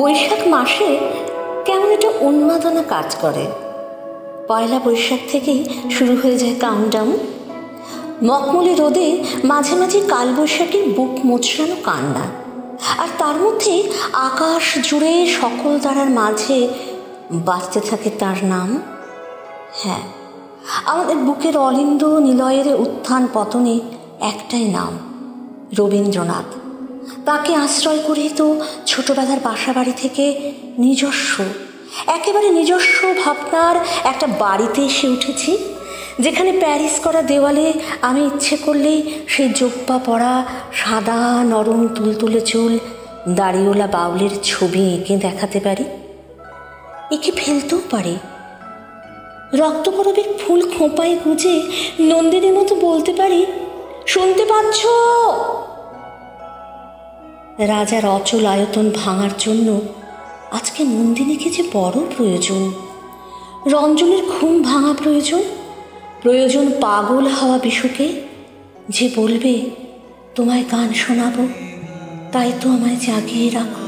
বৈশাখ মাসে কেমন একটা উন্মাদনা কাজ করে। পয়লা বৈশাখ থেকেই শুরু হয়ে যায় কাউন্টডাউন। মকমলে রোদে মাঝে মাঝে কালবৈশাখীর বুক মোচড়ানো কান্না। আর তার মধ্যে আকাশ জুড়ে সকল তারার মাঝে বাঁচতে থাকে তার নাম। হ্যাঁ আমাদের বুকের অলিন্দ নিলয়ের উত্থান পতনে একটাই নাম, রবীন্দ্রনাথ। তাকে আশ্রয় করে তো ছোটবেলার বাসা বাড়ি থেকে নিজস্ব, একেবারে নিজস্ব ভাবনার একটা বাড়িতে এসে উঠেছি, যেখানে প্যারিস করা দেওয়ালে আমি ইচ্ছে করলেই সেই জোপ্পা পড়া সাদা নরম তুলতুলে চুল দাড়িওলা বাউলের ছবি এঁকে দেখাতে পারি। একে ফেলতেও পারি। রক্তকরবের ফুল খোঁপায় গুঁজে নন্দিনীর মতো বলতে পারি, শুনতে পাচ্ছ? রাজার অচল আয়তন ভাঙার জন্য আজকে নন্দিনীকে যে বড় প্রয়োজন। রঞ্জনের ঘুম ভাঙা প্রয়োজন। প্রয়োজন পাগল হওয়া বিশুকে। যে বলবে, তোমায় গান শোনাবো, তাই তো আমায় জাগিয়ে রাখো।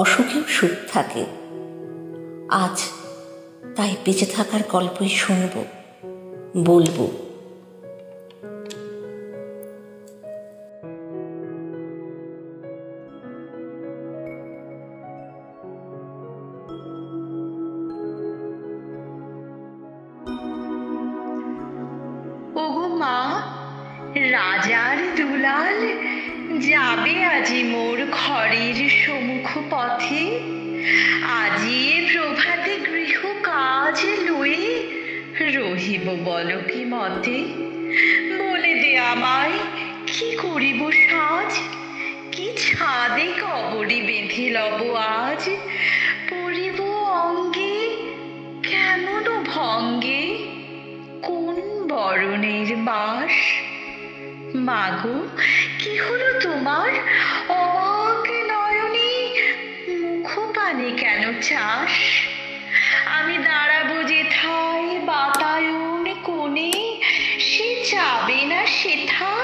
অসুখেও সুখ থাকে। আজ তাই বেঁচে থাকার গল্পই শুনব বলব। রাজার দুলাল যাবে আজি মোর ঘরের সমুখ পথে আজি প্রভাতে গৃহ কাজ লয়ে রহিব বল কি মতে? বলে দে আমায়, কি করিব সাজ? কি ছাদে কবরি বেঁধে লব আজ? পরিব অঙ্গে, কেমন ভঙ্গে? কোন বরণের বাস? মাগো, কি হলো তোমার? অবাক নয়নে মুখ পানে কেন চাস? আমি দাঁড়াবো যেথায় বাতায়ন কোণে, সে যাবে না সে সেথা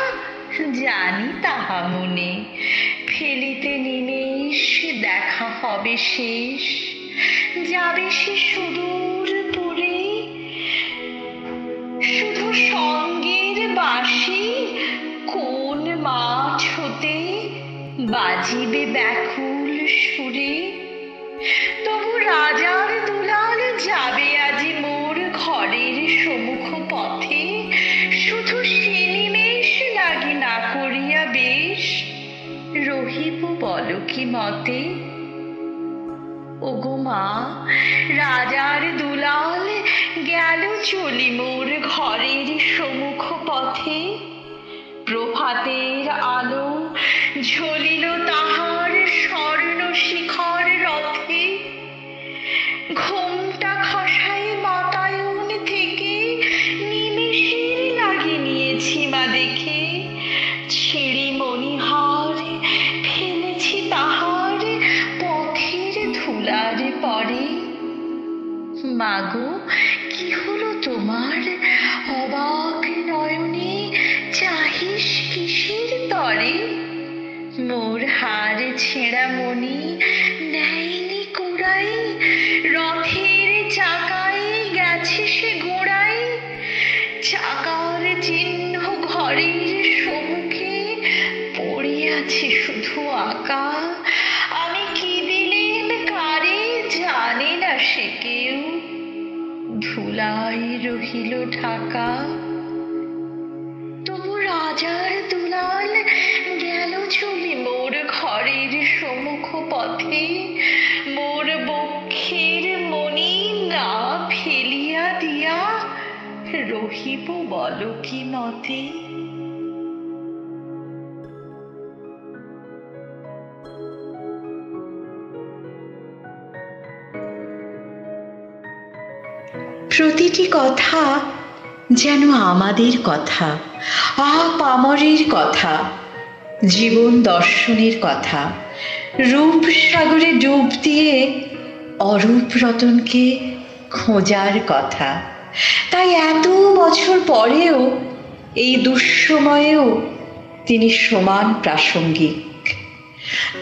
জানি তাহা মনে। ফেলিতে নিমেষ দেখা হবে শেষ, যাবে সে সুদূর বাজিবে ব্যাকুল সুরে। তবু রাজার দুলাল যাবে আজি মোর ঘরের সমুখ পথে। শুধু সে নিমেষ লাগি না করিয়া বেশ। রহিব বল কি মতে? ওগো মা, রাজার দুলাল গেল চলি মোর ঘরের সমুখ পথে। প্রভাতের আলো ঝলিল ধুলাই রহিল ঢাকা। তবু রাজার দুলাল গেল চলে মোর ঘরের সমুখ পথে। মোর বক্ষের মনি না ফেলিয়া দিয়া রহিব বল কি মতে প্রতিটি কথা যেন আমাদের কথা আপামরের কথা, জীবন দর্শনের কথা, রূপ সাগরে ডুব দিয়ে অরূপ রতনকে খোঁজার কথা। তাই এত বছর পরেও, এই দুঃসময়েও তিনি সমান প্রাসঙ্গিক।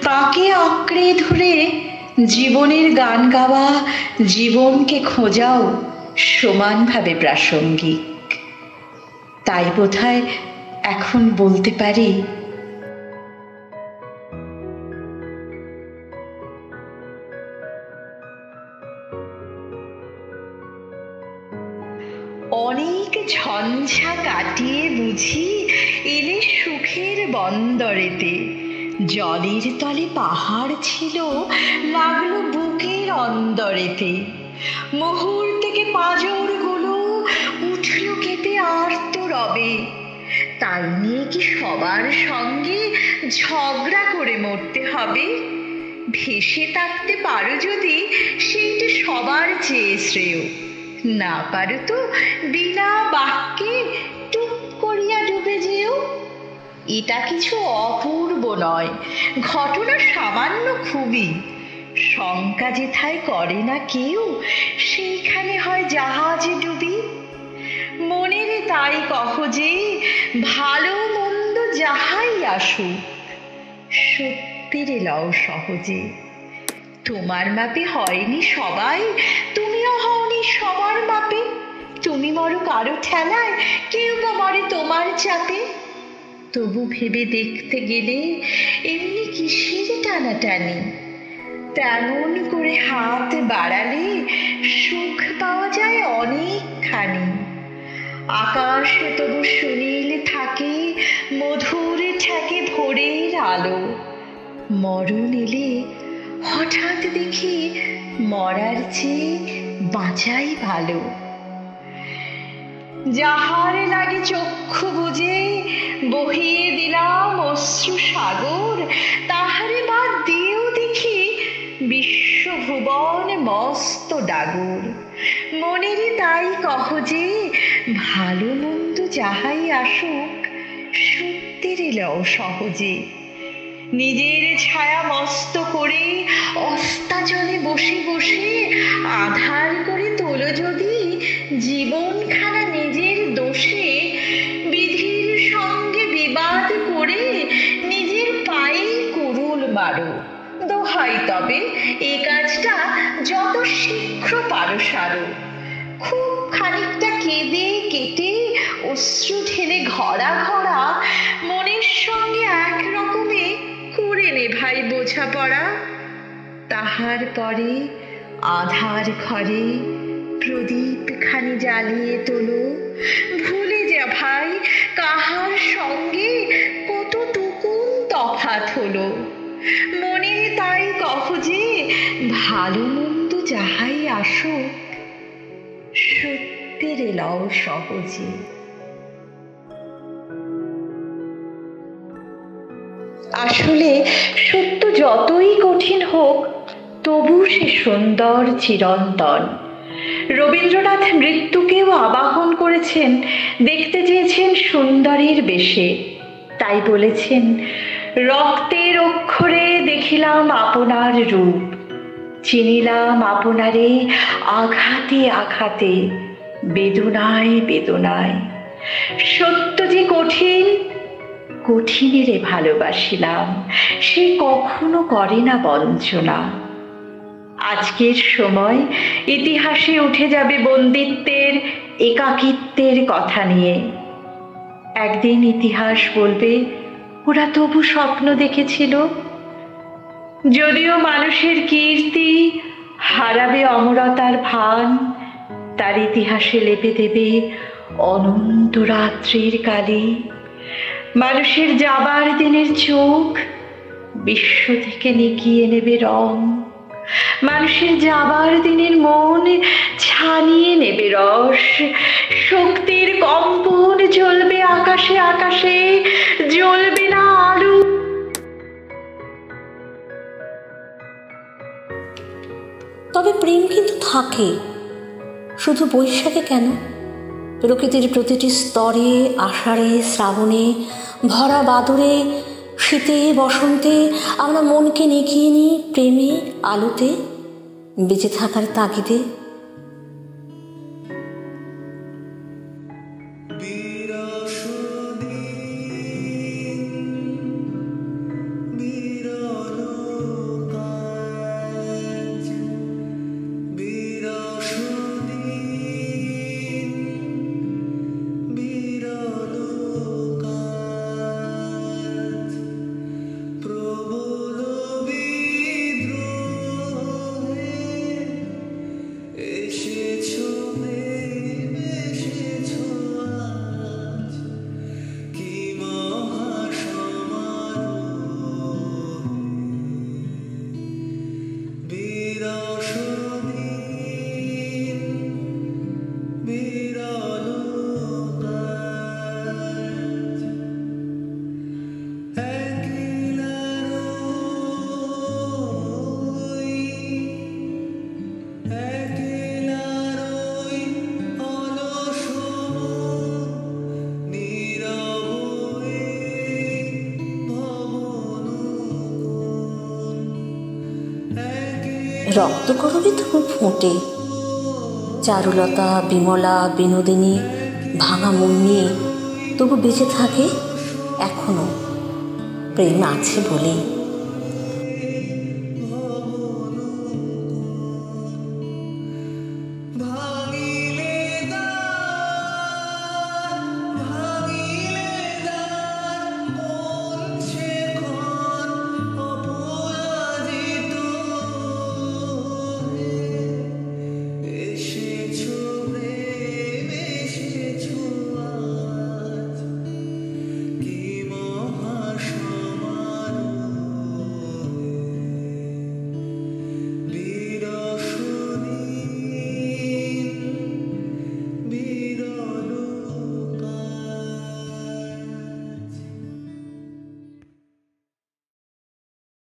তাকে আঁকড়ে ধরে জীবনের গান গাওয়া, জীবনকে খোঁজাও সমানভাবে প্রাসঙ্গিক। তাই বোধহয় এখন বলতে পারি, অনেক ঝঞ্ঝা কাটিয়ে বুঝি এলে সুখের বন্দরেতে। জলের তলে পাহাড় ছিল, লাগল বুকের অন্দরেতে। মুহুর থেকে পাঁজরগুলো উঠল কেঁপে আর্ত রবে। তাই নিয়ে কি সবার সঙ্গে ঝগড়া করে মরতে হবে? ভেসে থাকতে পারো যদি সেইটা সবার চেয়ে শ্রেয়। না পারো তো বিনা বাক্যে টুপ করিয়া ডুবে যেও। এটা কিছু অপূর্ব নয়, ঘটনা সামান্য খুবই। শঙ্কা যেথায় করে না কেউ, সেইখানে হয় জাহাজে ডুবি। মনের তাই কহ যে, ভালো মন্দ যাহাই আসুক, সত্যিরে লও সহজে। তোমার মাপে হয়নি সবাই, তুমিও হওনি সবার মাপে। তুমি মরো কারও ঠেলায়, কেউ বা মরে তোমার চাপে। তবু ভেবে দেখতে গেলে এমনি কিসের টানাটানি? তেমন করে হাত বাড়ালে সুখ পাওয়া যায় অনেকখানি। আকাশ তবু সুনীল থাকে, মধুর ঠেকে ভোরের আলো। মরণ এলে হঠাৎ দেখি মরার চেয়ে বাঁচাই ভালো। যাহার লাগে চক্ষু বুঝে বহিয়ে দিলাম অশ্রু সাগর, তাহারে বাদ দেখি বিশ্বভুবন মস্ত ডাগর। মনেরে তাই কহ যে, ভালো মন্দ যাহাই আসুক সত্যের লও সহজে। নিজের ছায়া মস্ত করে অস্তাচলে বসে বসে আধার করে তোলো যদি, জীবনখানা নিজের দোষে দোহাই তবে এ কাজটা যত শীঘ্র পারো সারো। খুব খানিকটা কেঁদে কেটে অশ্রু ঢেলে ঘরা ঘরা মনের সঙ্গে এক রকমে করে নে ভাই বোঝাপড়া। তাহার পরে আধার ঘরে প্রদীপ খানি জ্বালিয়ে তোলো। ভুলে যা ভাই, কাহার সঙ্গে কতটুকুন তফাত হলো? মনে ভালো মন্দ যাহাই আসুক, সত্যের লও সহজে। আসলে সত্য যতই কঠিন হোক, তবু সে সুন্দর চিরন্তন। রবীন্দ্রনাথ মৃত্যুকেও আবাহন করেছেন, দেখতে চেয়েছেন সুন্দরীর বেশে। তাই বলেছেন, রক্তের অক্ষরে দেখিলাম আপনার রূপ। চিনিলাম আপনারে, আঘাতে আঘাতে, বেদনায় বেদনায়। সত্য যে কঠিন, কঠিনেরে ভালোবাসিলাম, সে কখনো করে না বঞ্চনা। আজকের সময় ইতিহাসে উঠে যাবে বন্দিত্বের, একাকিত্বের কথা নিয়ে। একদিন ইতিহাস বলবে, ওরা তবু স্বপ্ন দেখেছিল। যদিও মানুষের কীর্তি হারাবে অমরতার ভান, তার ইতিহাসে লেপে দেবে অনন্ত রাত্রির কালী। মানুষের যাবার দিনের চোখ বিশ্ব থেকে নিকিয়ে নেবে রং। মানুষের যাবার দিনের মন ছানিয়ে নেবে রস। শক্তির কম্পন জ্বলবে আকাশে আকাশে, জ্বলবে না তবে প্রেম কিন্তু থাকে। শুধু বৈশাখে কেন? প্রকৃতির প্রতিটি স্তরে, আষাঢ়ে, শ্রাবণে, ভরা বাদরে শীতে, বসন্তে আমরা মনকে নেকিয়ে নিই প্রেমে, আলোতে, বেঁচে থাকার তাগিদে। রক্তকরবে তবু ফোঁটে। চারুলতা, বিমলা, বিনোদিনী ভাঙা মন নিয়ে তবু বেঁচে থাকে এখনও। প্রেম আছে বলেই।